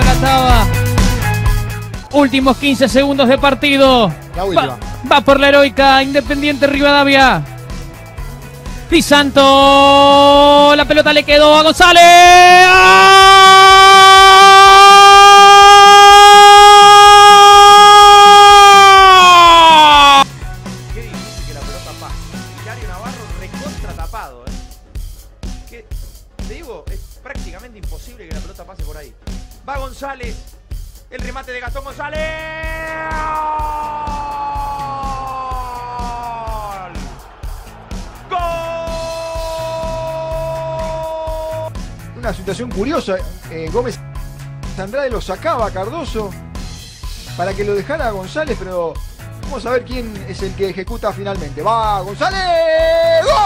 estaba. Últimos 15 segundos de partido. La última. Va, va por la heroica Independiente Rivadavia. Di Santo. La pelota le quedó a González. ¡Ah! Qué difícil que la pelota pase. Hilario Navarro recontra tapado, ¿eh? Que, te digo, es prácticamente imposible que la pelota pase por ahí. Va González. El remate de Gastón González. ¡Gol! Una situación curiosa. eh, Gómez Andrade lo sacaba a Cardoso para que lo dejara González, pero vamos a ver quién es el que ejecuta finalmente. ¡Va González! ¡Gol!